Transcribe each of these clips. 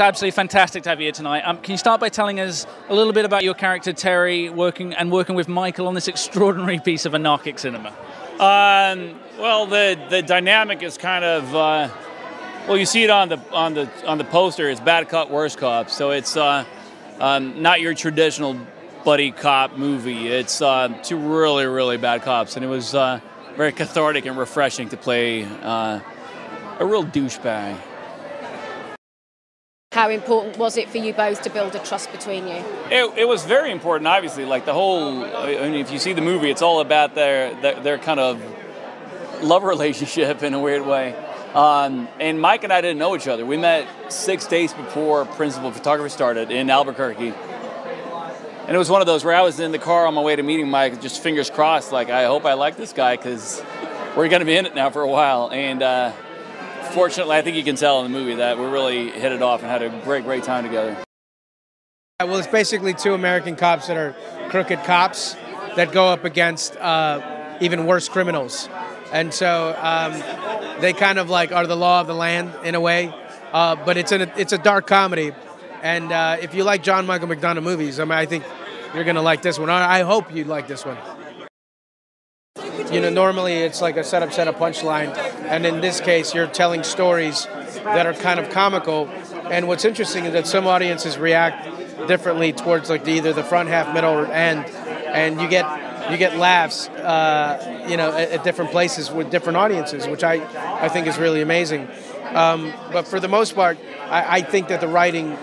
absolutely fantastic to have you here tonight. Um, can you start by telling us a little bit about your character Terry working and working with Michael on this extraordinary piece of anarchic cinema? Um, well, the the dynamic is kind of uh, well, you see it on the on the on the poster. It's bad cop, worse cop. So it's uh, um, not your traditional buddy cop movie. It's uh, two really really bad cops, and it was uh, very cathartic and refreshing to play uh, a real douchebag. How important was it for you both to build a trust between you? It, it was very important, obviously. Like the whole, I mean, if you see the movie, it's all about their their, their kind of love relationship in a weird way. Um, and Mike and I didn't know each other. We met six days before Principal Photography started in Albuquerque. And it was one of those where I was in the car on my way to meeting Mike, just fingers crossed, like, I hope I like this guy because we're going to be in it now for a while. And uh, fortunately, I think you can tell in the movie that we really hit it off and had a great, great time together. Well, it's basically two American cops that are crooked cops that go up against uh, even worse criminals. And so um, they kind of like are the law of the land in a way. Uh, but it's, a it's a dark comedy. And uh, if you like John Michael McDonagh movies, I mean, I think you're going to like this one. I hope you'd like this one. You know, normally it's like a setup, setup, punchline, and in this case, you're telling stories that are kind of comical. And what's interesting is that some audiences react differently towards like the, either the front half, middle, or end, and you get you get laughs, uh, you know, at, at, different places with different audiences, which I I think is really amazing. Um, but for the most part, I, I think that the writing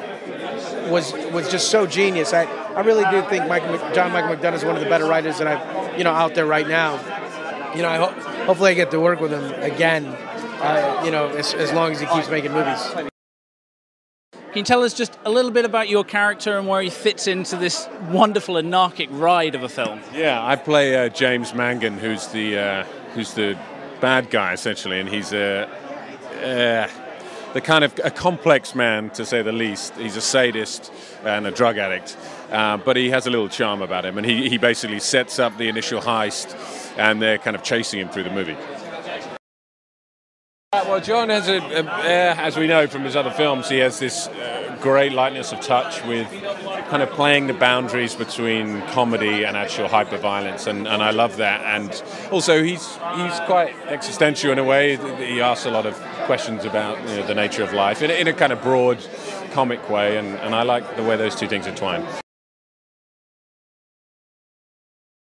was was just so genius. I, I really do think Mike, John Michael McDonagh is one of the better writers that I've you know out there right now. You know, I hope hopefully I get to work with him again. Uh, you know, as, as long as he keeps making movies. Can you tell us just a little bit about your character and where he fits into this wonderful anarchic ride of a film? Yeah, I play uh, James Mangan, who's the uh, who's the bad guy essentially, and he's a. The kind of a complex man, to say the least. He's a sadist and a drug addict, uh, but he has a little charm about him, and he, he basically sets up the initial heist, and they're kind of chasing him through the movie. Uh, well, John has a, a uh, as we know from his other films, he has this uh, great lightness of touch with kind of playing the boundaries between comedy and actual hyper violence, and, and I love that. And also, he's he's quite existential in a way. He asks a lot of questions about you know, the nature of life in, in a kind of broad, comic way, and, and I like the way those two things entwine.